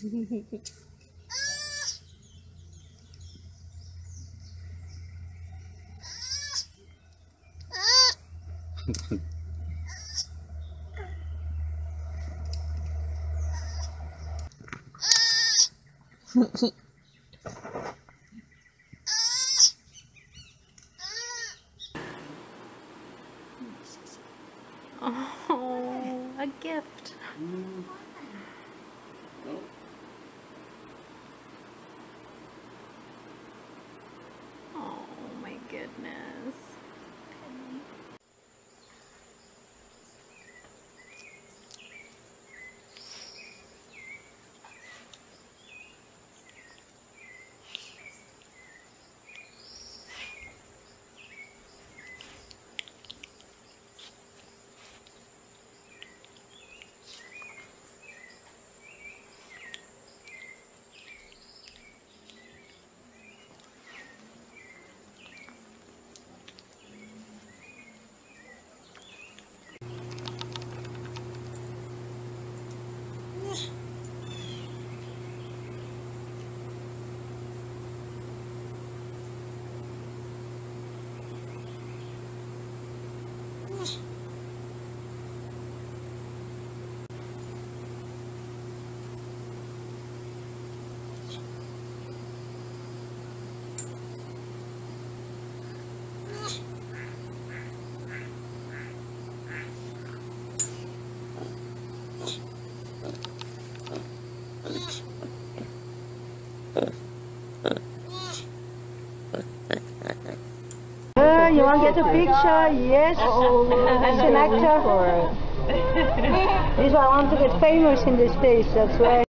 Hehehehe Oh, a gift. Oh my goodness. Mm-hmm. Uh, you want to get a picture? Yes. As an actor? This is why I want to get famous in this place, that's why.